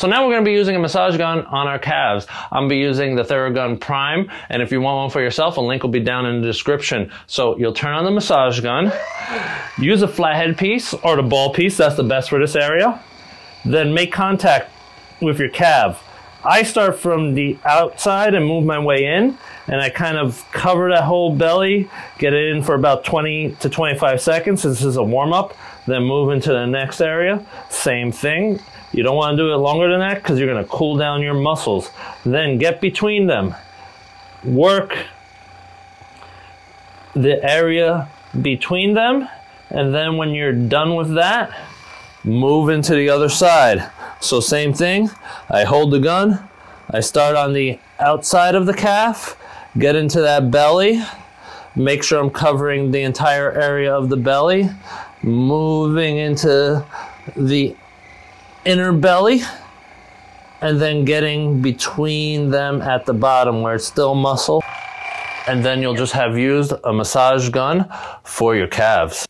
So now we're going to be using a massage gun on our calves. I'm going to be using the Theragun Prime, and if you want one for yourself, a link will be down in the description. So you'll turn on the massage gun, use a flathead piece or the ball piece, that's the best for this area. Then make contact with your calf. I start from the outside and move my way in, and I kind of cover that whole belly, get it in for about 20 to 25 seconds. This is a warm up. Then move into the next area. Same thing. You don't want to do it longer than that because you're going to cool down your muscles. Then get between them. Work the area between them. And then when you're done with that, move into the other side. So same thing. I hold the gun. I start on the outside of the calf, get into that belly, make sure I'm covering the entire area of the belly, moving into the inner belly and then getting between them at the bottom where it's still muscle. And then you'll just have used a massage gun for your calves.